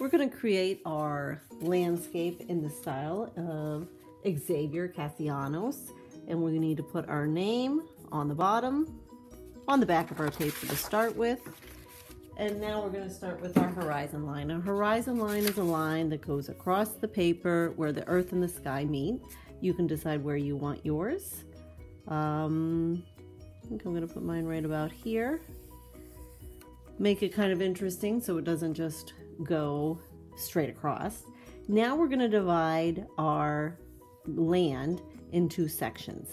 We're going to create our landscape in the style of Xavier Castellanos. And we're going to need to put our name on the bottom, on the back of our paper to start with. And now we're going to start with our horizon line. A horizon line is a line that goes across the paper where the earth and the sky meet. You can decide where you want yours. Um, I think I'm going to put mine right about here. Make it kind of interesting so it doesn't just go straight across. Now we're going to divide our land into sections.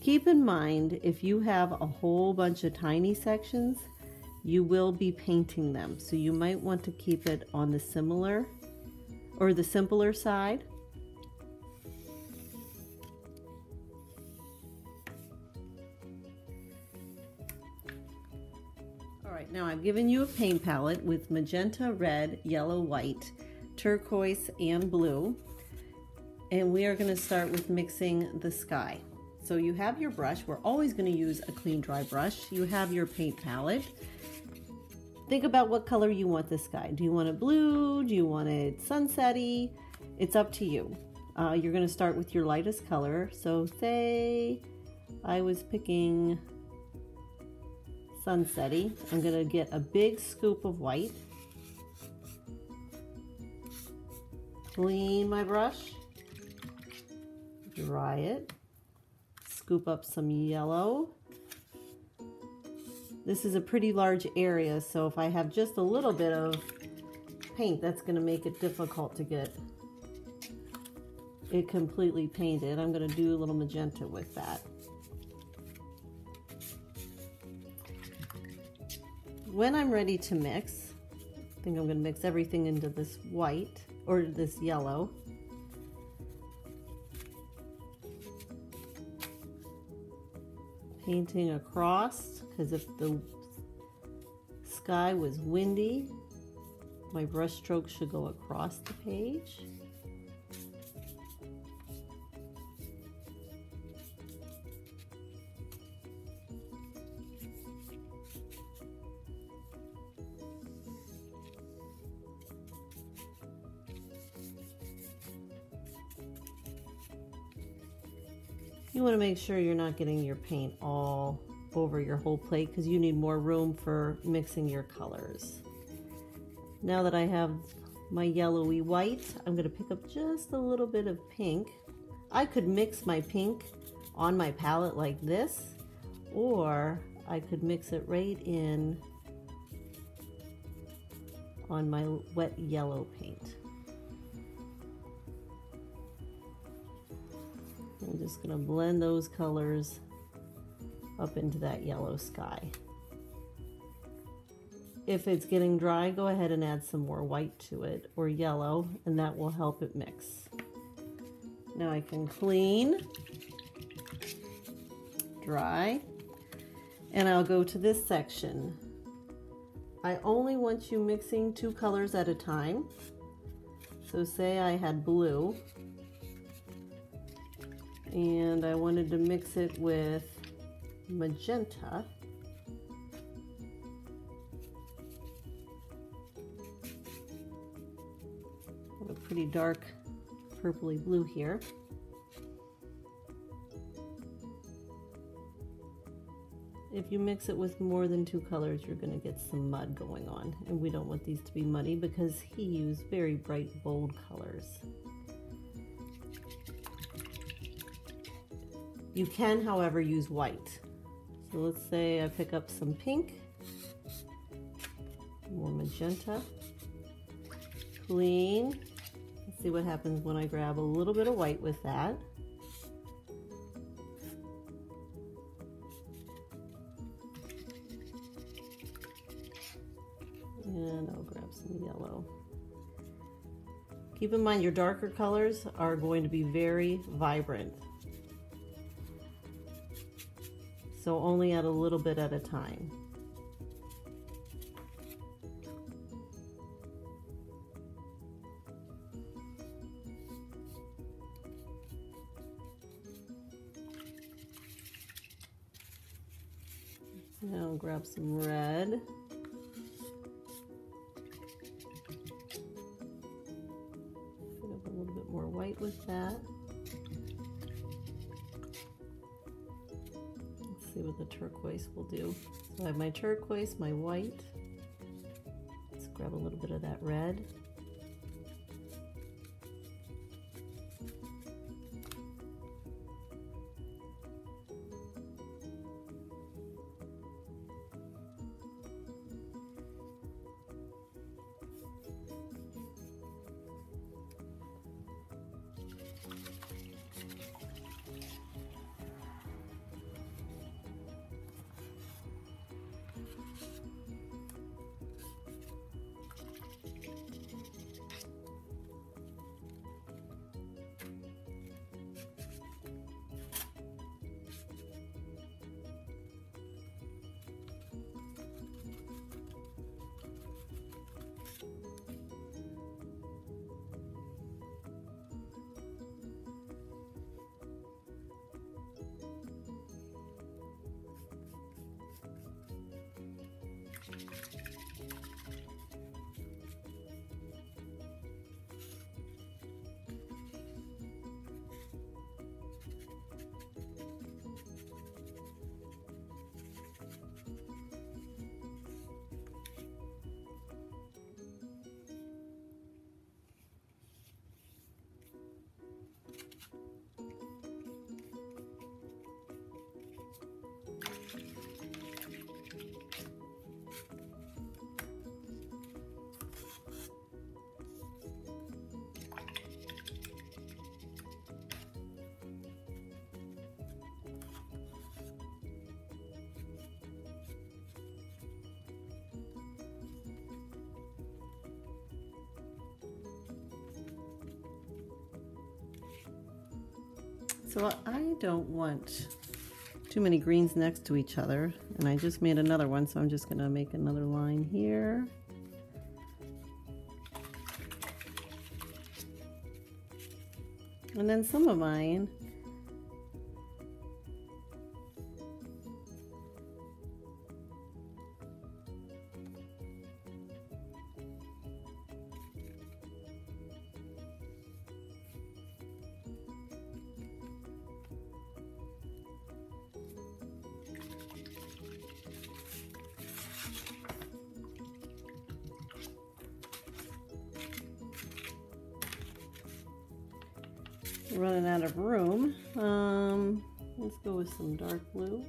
Keep in mind if you have a whole bunch of tiny sections, you will be painting them. So you might want to keep it on the similar or the simpler side. Now I've given you a paint palette with magenta, red, yellow, white, turquoise, and blue. And we are gonna start with mixing the sky. So you have your brush. We're always gonna use a clean, dry brush. You have your paint palette. Think about what color you want the sky. Do you want it blue? Do you want it sunsetty? It's up to you. Uh, you're gonna start with your lightest color. So say I was picking sunsetty. I'm going to get a big scoop of white. Clean my brush. Dry it. Scoop up some yellow. This is a pretty large area, so if I have just a little bit of paint, that's going to make it difficult to get it completely painted. I'm going to do a little magenta with that. When I'm ready to mix, I think I'm going to mix everything into this white or this yellow. Painting across because if the sky was windy, my brush stroke should go across the page. You want to make sure you're not getting your paint all over your whole plate because you need more room for mixing your colors. Now that I have my yellowy white, I'm going to pick up just a little bit of pink. I could mix my pink on my palette like this, or I could mix it right in on my wet yellow paint. I'm just going to blend those colors up into that yellow sky. If it's getting dry, go ahead and add some more white to it or yellow, and that will help it mix. Now I can clean, dry, and I'll go to this section. I only want you mixing two colors at a time. So say I had blue, and I wanted to mix it with magenta. a pretty dark purpley blue here. If you mix it with more than two colors, you're going to get some mud going on. And we don't want these to be muddy because he used very bright, bold colors. You can, however, use white. So let's say I pick up some pink, more magenta, clean. Let's see what happens when I grab a little bit of white with that. And I'll grab some yellow. Keep in mind your darker colors are going to be very vibrant. so only add a little bit at a time. Now grab some red. Put up a little bit more white with that. See what the turquoise will do. So I have my turquoise, my white. Let's grab a little bit of that red. So I don't want too many greens next to each other. And I just made another one, so I'm just going to make another line here. And then some of mine running out of room. Um, let's go with some dark blue.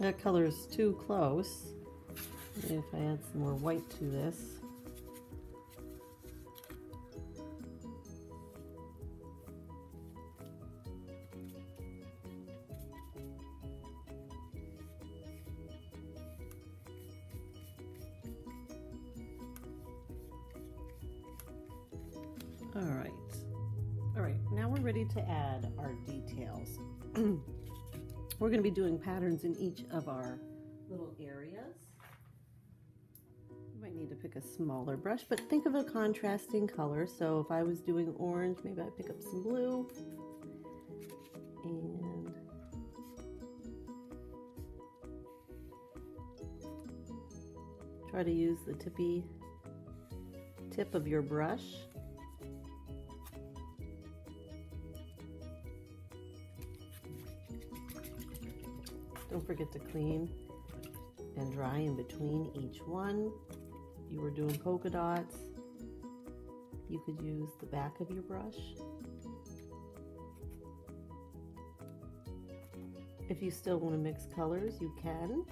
That color is too close. Maybe if I add some more white to this. All right. All right, now we're ready to add our details. We're going to be doing patterns in each of our little areas. You might need to pick a smaller brush, but think of a contrasting color. So if I was doing orange, maybe I'd pick up some blue. And Try to use the tippy tip of your brush. Forget to clean and dry in between each one. You were doing polka dots. You could use the back of your brush. If you still want to mix colors, you can.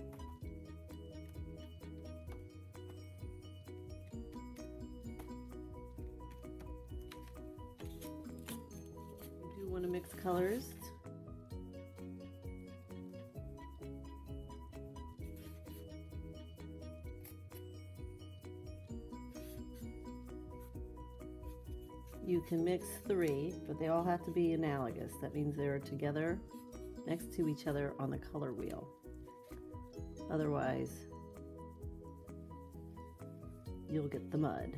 Do you do want to mix colors. You can mix three, but they all have to be analogous. That means they're together next to each other on the color wheel. Otherwise, you'll get the mud.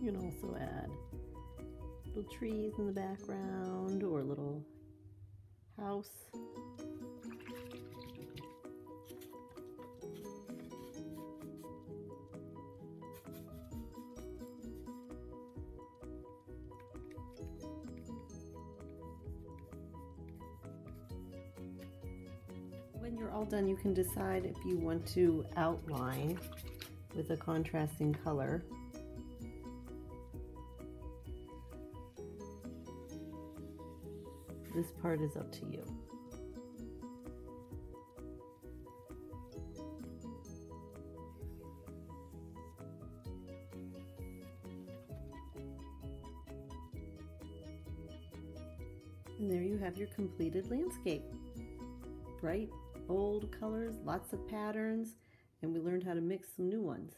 You can also add little trees in the background or a little house. When you're all done, you can decide if you want to outline with a contrasting color. This part is up to you. And there you have your completed landscape. Bright, bold colors, lots of patterns, and we learned how to mix some new ones.